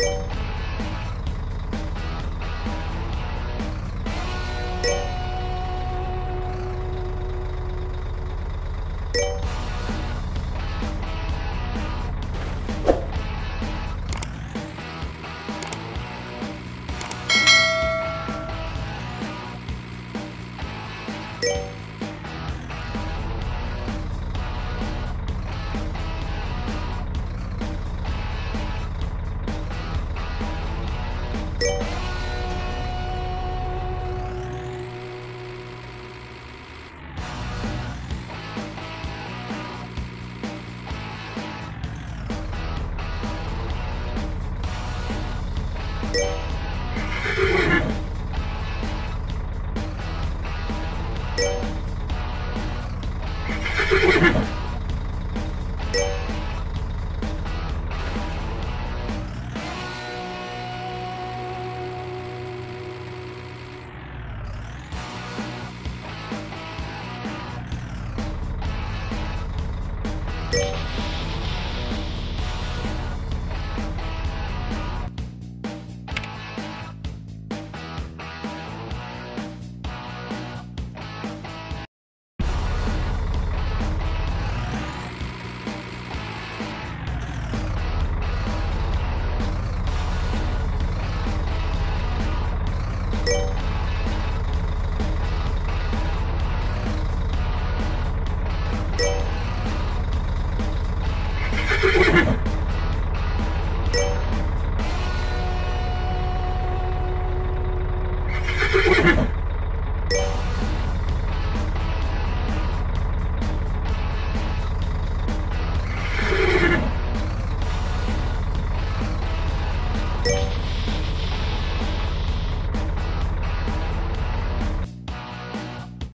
Yeah. You Ha ha ha!